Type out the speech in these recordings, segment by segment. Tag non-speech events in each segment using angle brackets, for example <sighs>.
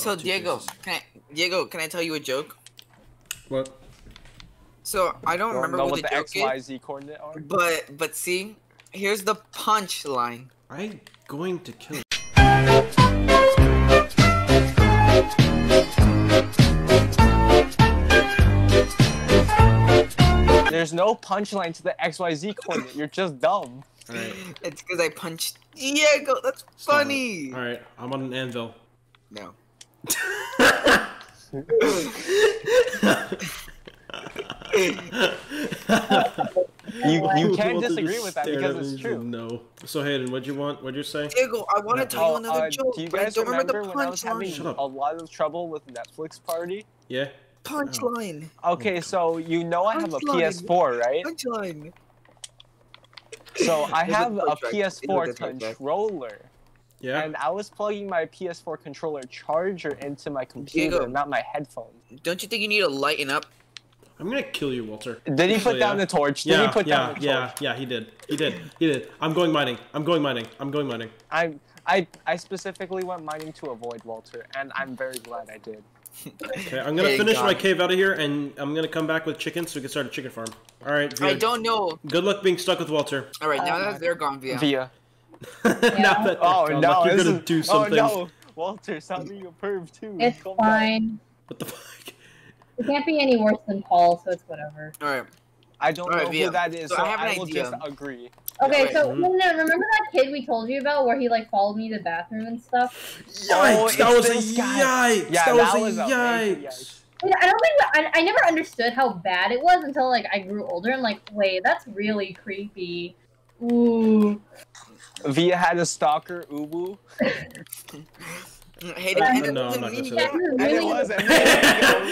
So Oh, two Diego, pieces. can I, Diego, can I tell you a joke? What? So I don't Don't remember what, what the, the joke X, Y, is, coordinate are. but but see, here's the punchline. I'm going to kill. There's no punchline to the X, Y, Z coordinate. You're just dumb. Alright. It's because I punched Diego. That's funny. Alright, I'm on an anvil. No. You you can't disagree with that because it's true. No. So Hayden, what'd you want? What'd you say? Diego, I want to tell you Oh, another uh, joke, do you but I guys don't remember remember the when I was having. Shut up. a lot of trouble with Netflix Party? Yeah? Punchline. Okay, so you know I have a PS4, right? Punch line. So I It a have a touch back. It was PS4 a touch controller, Yeah? and I was plugging my PS4 controller charger into my computer, Diego. not my headphones. Don't you think you need to lighten up? I'm gonna kill you, Walter. Did he put Actually, down yeah. the torch? Did Yeah, he put yeah, down the yeah, torch? yeah, yeah, he did. He did. He did. I'm going mining. I'm going mining. I'm going mining. I I I specifically went mining to avoid Walter, and I'm very glad I did. Okay, I'm gonna Hey, finish my cave out of here, and I'm gonna come back with chickens so we can start a chicken farm. Alright, I don't know. Good luck being stuck with Walter. All right, now Oh that they're gone, via. Via. <laughs> now that Oh gone, no, like, you're gonna is- do oh, something. Oh no, Walter, stop being a perv too. It's Calm down. fine. What the fuck? It can't be any worse than Paul, so it's whatever. All right. I don't Alright, know Via. who that is, So so, I have an I will idea. just agree. Okay, Wait. so no, no, remember that kid we told you about where he like followed me to the bathroom and stuff? Oh, Yikes! that was a this guy. yikes! Yeah, that, that was, was a a yikes! yikes. Wait, I don't think that, I, I never understood how bad it was until like I grew older. I'm like, wait, that's really creepy. Ooh. Via had a stalker, Ubu. <laughs> Hey, Yeah, hey, no, I'm not gonna me- say That was it really, was, and there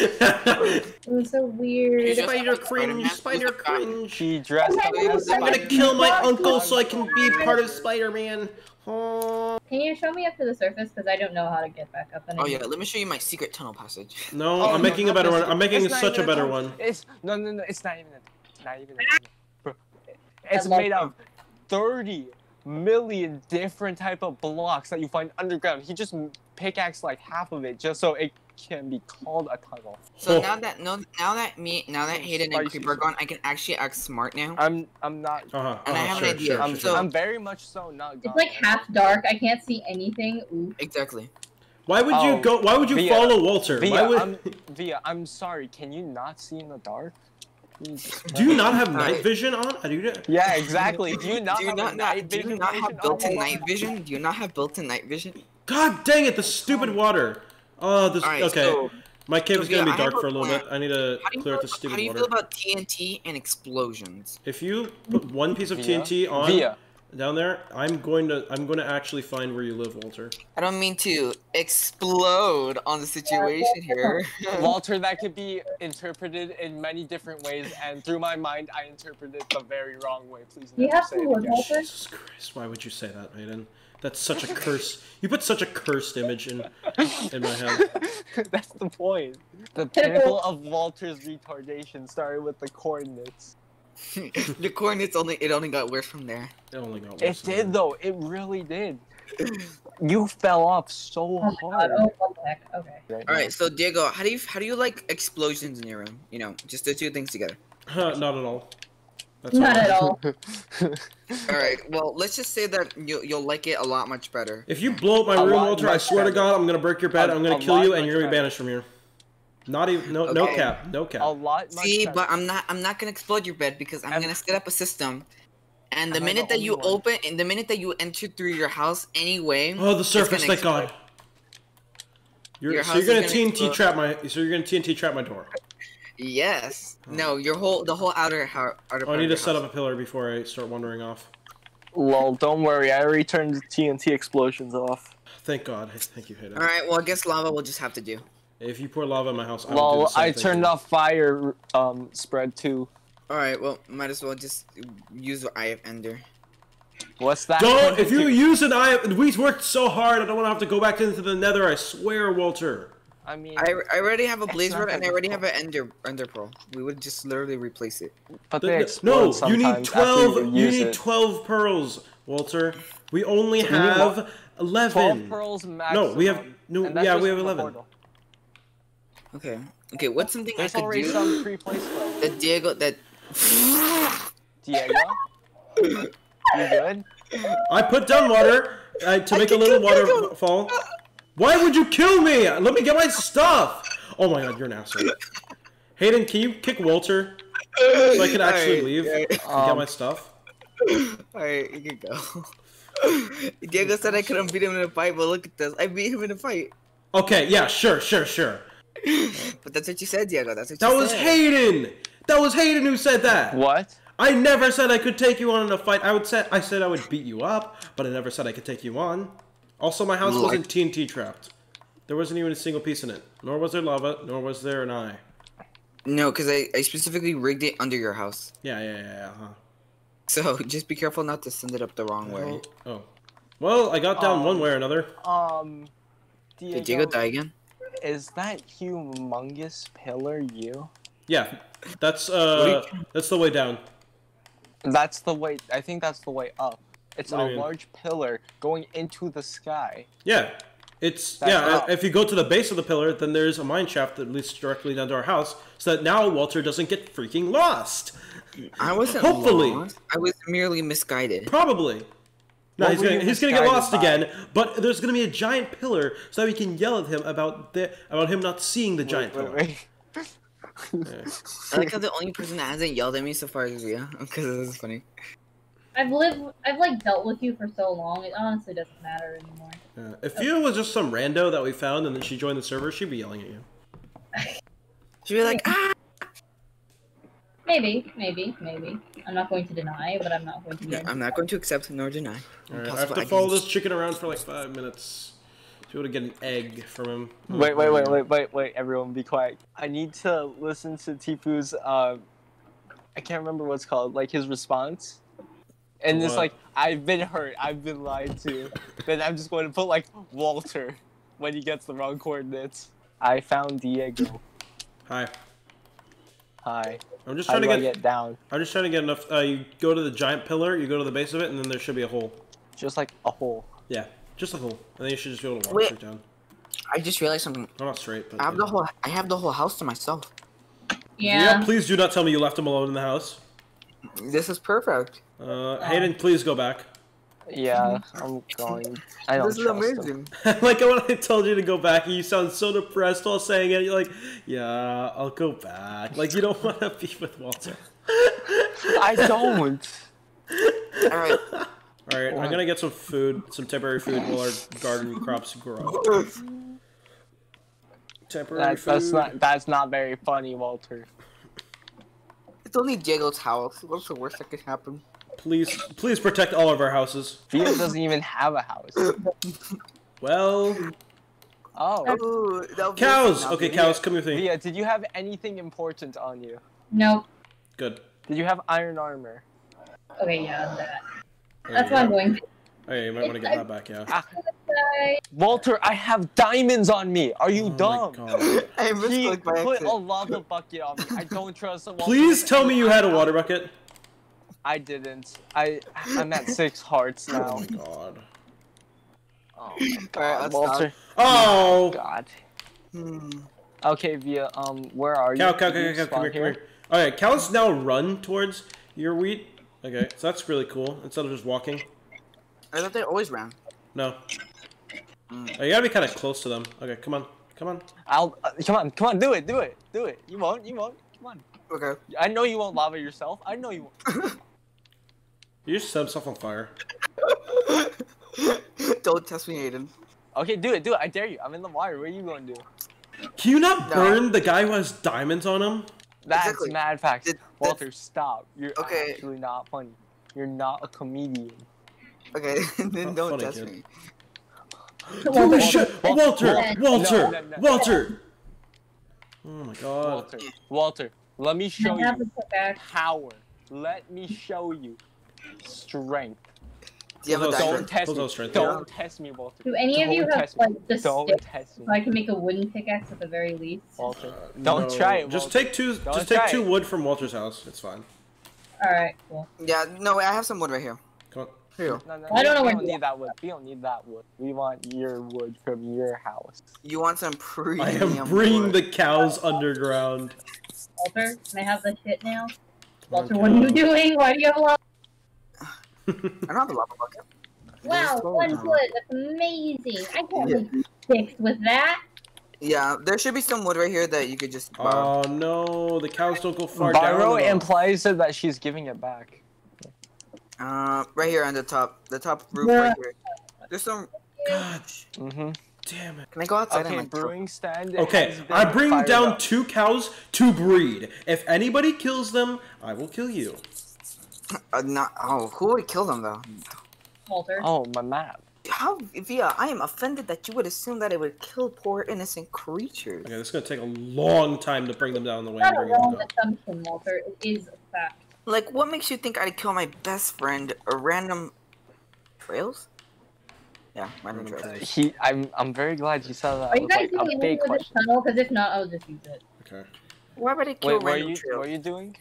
you go. <laughs> it was so weird. just- spider cringe! Spider cringe! She dressed up as I'm I'm gonna kill my uncle so I can be part of Spider-Man. Oh. Can you show me up to the surface because I don't know how to get back up? And I Oh yeah, let me show you my secret tunnel passage. <laughs> No, Oh, I'm no, making a better one. I'm making such a better one. It's no, no, no. It's not even. A, not even. A, bro, it's made of thirty million different type of blocks that you find underground. He just pickaxed like half of it just so it can be called a tunnel. So Oh. now that no, now that me, now that Hayden and Spicy. Creeper are gone, I can actually act smart now. I'm I'm not. Uh-huh. And I have an sure, idea. Sure, I'm, sure, So- I'm very much so not. It's gone. like half dark. I can't see anything. Ooh. Exactly. Why would you Oh, go? Why would you Via- follow Walter? Via, why would? I'm, Via, I'm sorry. Can you not see in the dark? Jesus Do you not have night Alright. vision on? I do. Yeah, exactly. Do you not do you have not, night do you not have built-in oh. night vision? Do you not have built-in night vision? God dang it! The stupid water. Oh, this. Alright, okay. so My cave is gonna yeah, be I have dark for a a little bit. I need to how do you clear feel, out the how do you feel about TNT and explosions? If you put one piece of Via? TNT on Via. Down there, I'm going to. I'm going to actually find where you live, Walter. I don't mean to explode on the situation here. <laughs> Walter, that could be interpreted in many different ways, and through my mind, I interpreted it the very wrong way. Please you never have say some it again. Walter? Jesus Christ! Why would you say that, Maiden? That's such a curse. You put such a cursed image in in my head. <laughs> That's the point. The <laughs> pinnacle of Walter's retardation started with the coordinates. <laughs> the coordinates only it only got worse from there. It only got worse. It worse. did though. It really did. You fell off so Oh my god. hard. Oh, what the heck? Okay. Right All so Diego, how do you how do you like explosions in your room? You know, just the two things together. Huh, <laughs> not at all. That's Not at all. <laughs> All right, well, let's just say that you'll you'll like it a lot much better. If you blow up my A room, lot Walter, I much swear to. God, I'm gonna break your bed. A- I'm gonna a kill you, and you're gonna be banished from here. Not even no no cap, no A lot. See, better. but I'm not I'm not gonna explode your bed because I'm Am- gonna set up a system. And the Am minute the that you one? open, and the minute that you enter through your house anyway, Oh, the surface! gonna Thank God. You're, Your so you're gonna gonna TNT explode. trap my. So you're gonna TNT trap my door. Yes. Oh. No, your whole the whole outer house. Outer Oh, I need to your set house. up a pillar before I start wandering off. Lol, don't worry. I already turned TNT explosions off. Thank God. Thank you, Hayden. All right. Well, I guess lava will just have to do. If you pour lava in my house, I will do the same I thing turned off fire um spread too. All right. Well, might as well just use the Eye of Ender. What's that? Don't! If you use an eye, we worked so hard. I don't want to have to go back into the Nether. I swear, Walter. I mean, I, I already have a blaze rod and I already have an Ender Ender Pearl. We would just literally replace it. but The- they the- no, you need twelve. You, You, use need it. twelve pearls, Walter. We only need have Twelve eleven. pearls maximum. No, we have No, yeah, we have 11. portal. Okay. Okay. What's something There's I could already do some pre-placed stuff. that Diego that? Diego, you good? I put down water uh, to make a little waterfall. Why would you kill me? Let me get my stuff. Oh my god, you're an asshole. Hayden, can you kick Walter so I can actually Alright, leave alright, and get Um, my stuff? Alright, you can go. <laughs> Diego said I couldn't beat him in a fight, but look at this. I beat him in a fight. Okay, yeah, sure, sure, sure. <laughs> But that's what you said, Diego. That's what That you was said. Hayden. That was Hayden who said that. What? I never said I could take you on in a fight. I would say I said I would beat you up, but I never said I could take you on. Also, my house Like- wasn't TNT trapped. There wasn't even a single piece in it. Nor was there lava, nor was there an eye. No, because I, I specifically rigged it under your house. Yeah, yeah, yeah, yeah. Huh. So <laughs> just be careful not to send it up the wrong way. Oh. Well, I got down Um, one way or another. Um, Diego, Did Diego die again? Is that humongous pillar you? Yeah, that's uh, that's the way down. That's the way. I think that's the way up. It's What a large pillar going into the sky. Yeah, it's That's yeah. up. If you go to the base of the pillar, then there's a mine shaft that leads directly down to our house, so that now Walter doesn't get freaking lost. I wasn't Hopefully. lost. I was merely misguided. Probably. No, he's gonna he's gonna get lost by? again. But there's gonna be a giant pillar, so that we can yell at him about the about him not seeing the giant Wait, pillar. wait, wait. I like how the only person that hasn't yelled at me so far is Ria, <laughs> because this is funny. I've lived, I've like dealt with you for so long. It honestly doesn't matter anymore. Yeah. If you was just some rando that we found and then she joined the server, she'd be yelling at you. She'd be like, ah! Maybe, maybe, maybe. I'm not going to deny, but I'm not going to. Yeah, I'm not going to accept nor deny. Alright, I have Impossible to follow this chicken around for like five minutes to be able to get an egg from him. Wait, wait, wait, wait, wait, wait, everyone be quiet. I need to listen to Tifu's, uh, I can't remember what's called, like his response. And it's like, I've been hurt, I've been lied to. then I'm just going to put like Walter when he gets the wrong coordinates. I found Diego. Hi. Hi. I'm just trying to get. get down? I'm just trying to get enough. Uh, you go to the giant pillar, you go to the base of it, and then there should be a hole. Just like a hole. Yeah, just a hole, and then you should just be able to walk Wait. straight down. I just realized something. I'm not straight, but. I have yeah. the whole I have the whole house to myself. Yeah. Please do not tell me you left him alone in the house. This is perfect. Uh, Hayden, please go back. Yeah, <laughs> I'm going. I don't This is amazing. <laughs> like when I told you to go back, and you sound so depressed while saying it. You're like, "Yeah, I'll go back." Like you don't want to be with Walter. <laughs> I don't. All right. All right, I'm gonna get some food, some temporary food while our garden crops grow. Temporary That, food. that's not. That's not very funny, Walter. It's only Diego's house. What's the worst that could happen? Please, please protect all of our houses. Via doesn't even have a house. Well, Oh. Ooh, that would be cows. Okay, good. cows, come with me. Yeah. did you have anything important on you? Nope. Good. Did you have iron armor? Okay, yeah, that. There That's you what I'm go. going oh, to Hey, you might want to get that back, yeah. Ah. say. Walter, I have diamonds on me. Are you Oh my dumb? God. <laughs> I He misclicked by put a lava bucket on me. I don't trust <laughs> Walter. Please tell me you had a water bucket. I didn't. I I'm at six hearts now. Oh now. my god. Oh my Alright, god, let's Walter. Oh! God. Hmm. Okay, Via. Um, where are you? Cow, cow, Did you cow, cow, come spawn here, come here. Alright, cows now run towards your wheat. Okay, so that's really cool. Instead of just walking. I thought they always ran. No. Mm. Oh, you gotta be kind of close to them. Okay, come on. Come on. I'll uh, come on, come on, do it, do it, do it. You won't, you won't. Come on. Okay. I know you won't lava yourself. I know you won't. <laughs> You just set himself on fire. <laughs> Don't test me, Hayden. Okay, do it, do it. I dare you. I'm in the water. What are you going to do? Can you not No. burn the guy who has diamonds on him? That's Exactly. mad facts. Did- Walter, stop. You're Okay. actually not funny. You're not a comedian. Okay, <laughs> then Not don't funny, test kid. me. Holy Walter, shit! Wal- Walter! Wal- Walter! No, no, no. Walter! Oh my god. Walter, Walter, let me show you to put back. power. Let me show you strength. Do you have a Those diamond? Don't test Those me. are strength, Don't test me, Walter. Do any of you Don't have test me. like the Don't stick test me, so I can make a wooden pickaxe at the very least? Walter. Uh, Don't no. try it, Just take two. Don't just take two wood from Walter's house. It's fine. All right, cool. Yeah, no, I have some wood right here. Come on. Who? No, no, I don't know we don't need that wood. We don't need that wood. We want your wood from your house. You want some premium? I am bringing wood. the cows underground. Walter, can I have the shit now? Walter, what are you doing? Why do you have a lot? <laughs> I don't have a lava bucket. Wow, slow one down. foot. That's amazing. I can't Yeah. make six with that. Yeah, there should be some wood right here that you could just borrow. Oh no, the cows don't go far down. Byro enough. implies that she's giving it back. Uh, right here on the top, the top roof Yeah. right here. There's some. Gosh, Mm-hmm. damn it. Can I go outside Okay, and like? brewing stand. Okay, I bring down up. two cows to breed. If anybody kills them, I will kill you. Uh, not. Oh, who would kill them though? Walter. Oh, my map. How, Via? I am offended that you would assume that it would kill poor innocent creatures. Okay, this is gonna take a long time to bring them down the way not a bringing them wrong assumption, Walter. It is a fact. Like, what makes you think I'd kill my best friend? A random trails? Yeah, random Random trails. trails. He, I'm, I'm very glad you said that. Are you guys like, doing a big this question. tunnel? Because if not, I'll just use it. Okay. Why would I kill Wait, what are random you, trails? what are you doing?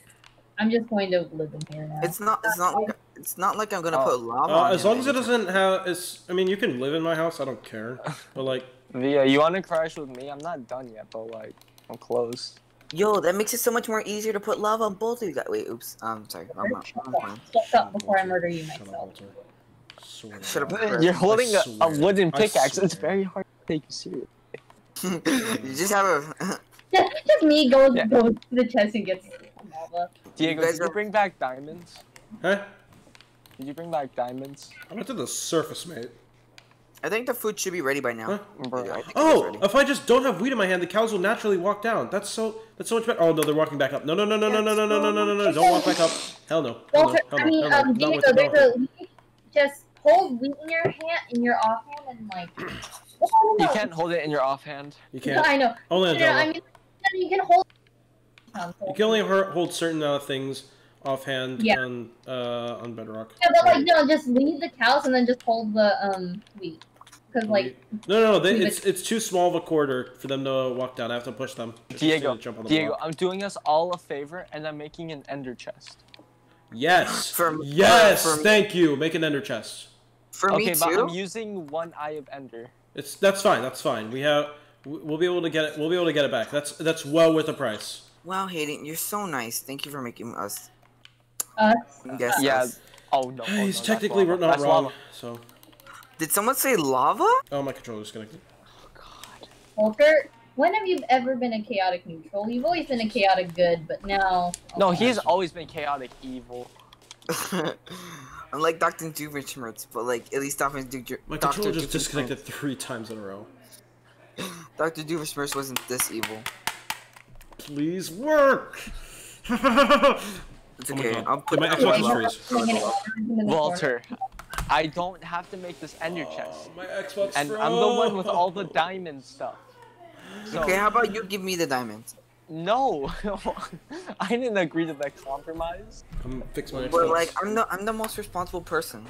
I'm just going to live in here now. It's not. It's not. Like, it's not like I'm gonna Oh. put lava. Uh, on as him long as it doesn't have, it's. I mean, you can live in my house. I don't care. But like, Via, you want to crash with me? I'm not done yet, but like, I'm close. Yo, that makes it so much more easier to put lava on both of you guys. Wait, oops. Um, sorry. I'm not. I'm fine. Shut up before I murder you myself. Walter. Swear to Shut up. You're holding a, a wooden pickaxe. It's very hard to take you serious. <laughs> you just have a. <laughs> Just, just me goes Yeah. goes to the chest and gets lava. Diego, did you bring back diamonds? Huh? Did you bring back diamonds? I went to the surface, mate. I think the food should be ready by now. Huh? Bro, Yeah, I think it's Oh, if I just don't have weed in my hand, the cows will naturally walk down. That's so. That's so much better. Oh no, they're walking back up. No, no, no, no, no, no, no, no, no, no, no, no! Don't walk back up. Hell no. Hell no. Walter, Hell I no. mean, Hell no. um, Diego, there's dolphin. a just hold wheat in your hand, in your offhand, and like. You can't hold it in your offhand. You can't. I know. Only No, on no, I mean, you can hold. You can only hold certain uh, things offhand Yeah. on uh, on Bedrock. Yeah, but like, no, just leave the cows and then just hold the um wheat, because like, No, no, no. They, it's it. it's too small of a quarter for them to walk down. I have to push them. It's Diego, jump on the Diego, block. I'm doing us all a favor and I'm making an ender chest. Yes. <gasps> For- yes. for- Thank you. Make an ender chest. For okay, me but too. I'm using one eye of ender. It's that's fine. That's fine. We have we'll be able to get it. We'll be able to get it back. That's that's well worth the price. Wow, Hayden, you're so nice. Thank you for making us. us. Guess Yeah. us. Oh no. oh, He's that's technically not That's wrong. lava. So. Did someone say lava? Oh, my controller's connected. Oh, Walter, when have you ever been a chaotic neutral? You've always been a chaotic good, but now. Oh, no, he's always been chaotic evil. <laughs> I'm like Dr. Doofenshmirtz, but like at least Dr. Do- My Dr. controller just disconnected three times in a row. <laughs> Dr. Doofenshmirtz wasn't this evil. Please work. It's Oh okay. God. I'll put My I'll Xbox put is lava- freeze. I'm gonna go in the corner. Walter, I don't have to make this ender chest. Oh, my Xbox And I'm the one with all the diamond stuff. So, Okay, how about you give me the diamonds? no. <laughs> I didn't agree to that compromise. I'm fix my Xbox. But like I'm the I'm the most responsible person.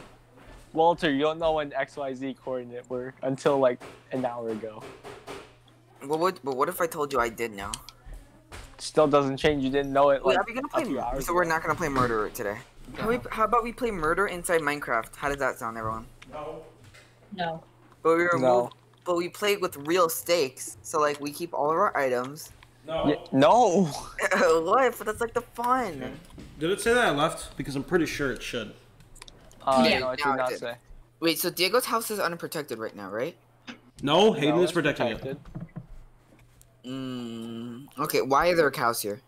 Walter, you don't know when XYZ coordinate were until like an hour ago. What but what if I told you I did know? Still doesn't change. You didn't know it Wait, like are we gonna play? few hours So we're not gonna play murderer today. How, we, how about we play murder inside Minecraft? How does that sound, everyone? No. No. But we remove, No. but we play with real stakes. So like we keep all of our items. No. Yeah, no. <laughs> what? But that's like the fun. Did it say that I left? Because I'm pretty sure it should. Uh, Yeah. no, it Now did it not did. say. Wait, so Diego's house is unprotected right now, right? No, Hayden No, is it's protecting it. Protected. Mm, okay, why are there cows here?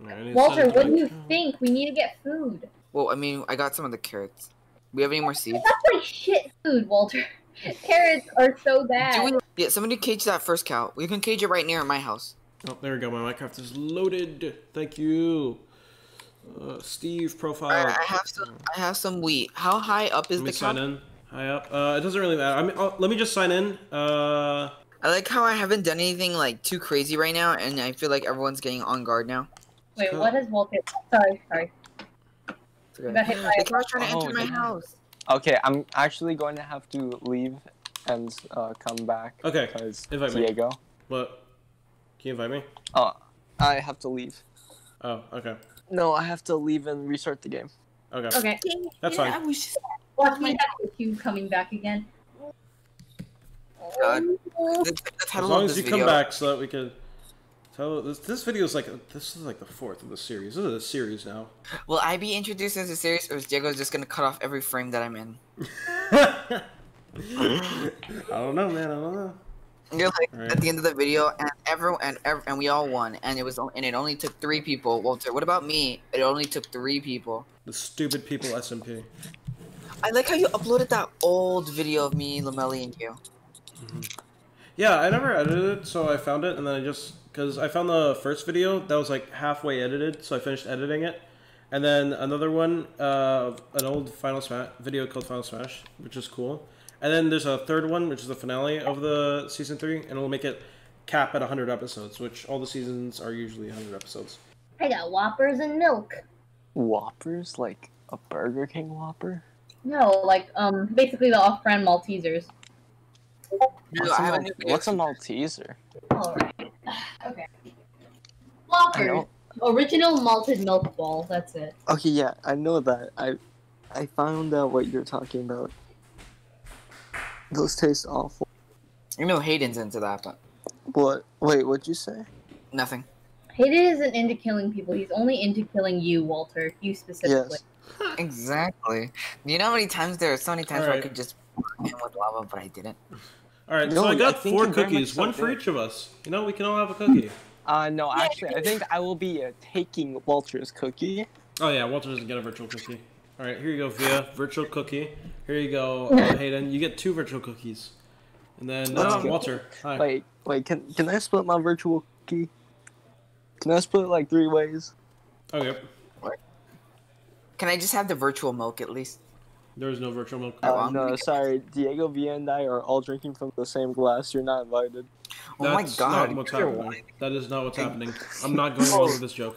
Alright, I need to Walter, what do you think? We need to get food. Well, I mean, I got some of the carrots. We have any more seeds? That's like shit food, Walter. <laughs> Carrots are so bad. Do we? Yeah, somebody cage that first cow. We can cage it right near my house. Oh, there we go. My Minecraft is loaded. Thank you. Uh, Steve profile. Alright, I have some. I have some wheat. How high up is Let me the sign cow? in. High up. Uh, it doesn't really matter. I mean, uh, let me just sign in. Uh, I like how I haven't done anything like too crazy right now, and I feel like everyone's getting on guard now. Wait, what is Walter? Sorry, sorry. It's You okay. got hit by The a trying to Oh, enter my yeah. house. Okay, I'm actually going to have to leave and uh, come back okay. because Invite me. Diego. What? Can you invite me? Oh, I have to leave. Oh, okay. No, I have to leave and restart the game. Okay. Okay. That's fine. I was just. Watch me have the cube coming back again. God. The, the As long as this you come back so that we can tell this this video is like this is like the fourth of the series. This is a series now. Will I be introduced as a series, or is Diego just gonna cut off every frame that I'm in? <laughs> I don't know, man. I don't know. You're like Alright. at the end of the video, and everyone and ev- and we all won, and it was on- and it only took three people. Walter, what about me? It only took three people. The stupid people SMP. I like how you uploaded that old video of me, Lamelli, and you. Yeah, I never edited it, so I found it, and then I just because I found the first video that was like halfway edited, so I finished editing it, and then another one, uh, an old Final Smash video called Final Smash, which is cool, and then there's a third one, which is the finale of the season three, and it'll make it cap at 100 episodes, which all the seasons are usually 100 episodes. I got whoppers and milk. Whoppers? Like a Burger King Whopper? No, like um, basically the off-brand Maltesers. No, What's, I a, have a Mal- new what's a Malteser? All right. <sighs> Okay. I Whoppers. know. Original malted milk ball. That's it. Okay, yeah, I know that. I I found out what you're talking about. Those taste awful. You know Hayden's into that, but What? Wait, what'd you say? nothing. Hayden isn't into killing people. He's only into killing you, Walter. You specifically. Yes. <laughs> Exactly. You know how many times there are so many times where I could just burn him with lava, but I didn't. All right, No, so I I got think four you're cookies, so one for good. each of us. You know, we can all have a cookie. <laughs> Uh, no, actually, I think I will be uh, taking Walter's cookie. Oh yeah, Walter doesn't get a virtual cookie. All right, here you go, Via, virtual cookie. Here you go, uh, <laughs> Hayden. You get two virtual cookies. And then uh. Walter. Hi. Wait, wait, can can I split my virtual cookie? Can I split it like three ways? Okay. Can I just have the virtual milk at least? There is no virtual milk. Oh, no, gonna- sorry. Diego Via and I are all drinking from the same glass. You're not invited. Oh my god. not what's happening. That is not what's happening. I'm not going along with this joke.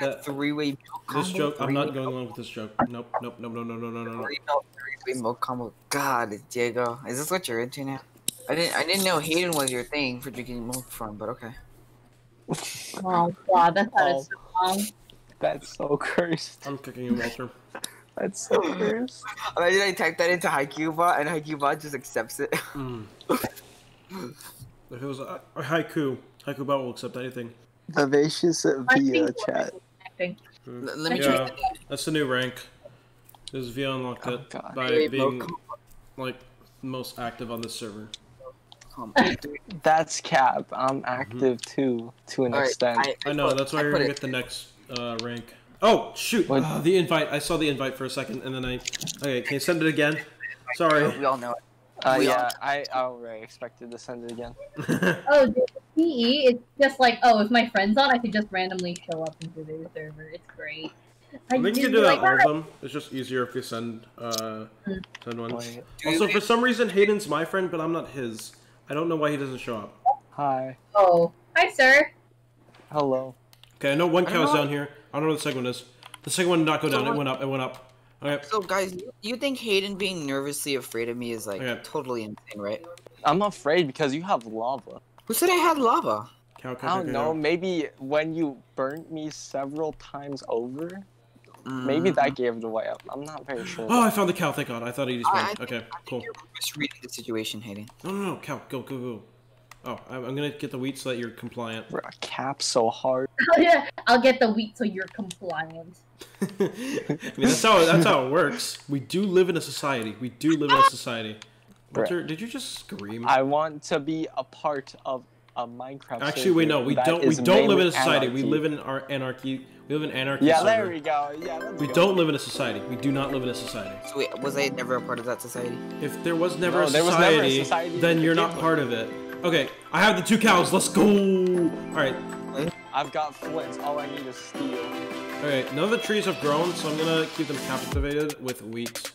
That, Three-way milk this joke, I'm not going along with this joke. Nope, nope, nope, no, no, no, no, no, no. Three milk, three-way milk combo. God, Diego, is this what you're into now? I didn't, I didn't know Hayden was your thing for drinking milk from, but okay. Oh god, that sounded Oh. so wrong. That's so <laughs> cursed. I'm kicking you, Walter. That's so <laughs> cursed. Imagine I type that into haiku bot and haiku bot just accepts it. <laughs> Mm. If it was a, a haiku, haiku bot will accept anything. Vivacious I via chat. Acting. L- let me Yeah, try that's the new rank. This Via unlocked Oh, it God. by Three-way being milk like most active on the server. That's cap. I'm active too, to an Alright, extent. I know, that's why I you're gonna it- get the next uh, rank. Oh, shoot! What? Ah, the invite. I saw the invite for a second, and then I. Okay, can you send it again? Sorry. We all know it. Uh, we all- yeah, I already expected to send it again. <laughs> Oh, dude, PE it's just like, oh, if my friend's on, I could just randomly show up into their server. It's great. I think you can do do that like all of them. It's just easier if you send uh, send one. Wait. Also, for some reason, Hayden's my friend, but I'm not his. I don't know why he doesn't show up. Hi. Oh, hi, sir. Hello. Okay, I know one cow's down here. I don't know what the second one is. The second one did not go down. It went up. It went up. Okay. So, guys, you, you think Hayden being nervously afraid of me is like Okay. totally insane, right? I'm afraid because you have lava. Who said I had lava? Cow, cow, I don't cow, know. cow. Maybe when you burnt me several times over, maybe Mm, that gave it away. I'm- I'm not very sure. Oh, I found the cow. Thank God. I thought he just I- went. I Okay, I think cool. You're misreading the situation, Hayden. No, no, no, cow. Go, go, go. Oh, I'm I'm gonna get the wheat so that you're compliant. Bro, cap so hard. <laughs> Oh, yeah, I'll get the wheat so you're compliant. <laughs> I mean, that's how that's how it works. We do live in a society. We do live in a society. Walter, did you just scream? I want to be a part of a Minecraft. Actually, wait, no, we don't. We don't live in a society. We live in our anarchy. We live in anarchy. Yeah, server. there we go. Yeah, let's We go. don't live in a society. We do not live in a society. So, wait, was I never a part of that society? If there was never, No, a, there was society, never a society then you're not part of it. Okay, I have the two cows. Let's go. All right. I've got flints. All I need is steel. Okay. None of the trees have grown, so I'm gonna keep them captivated with wheat.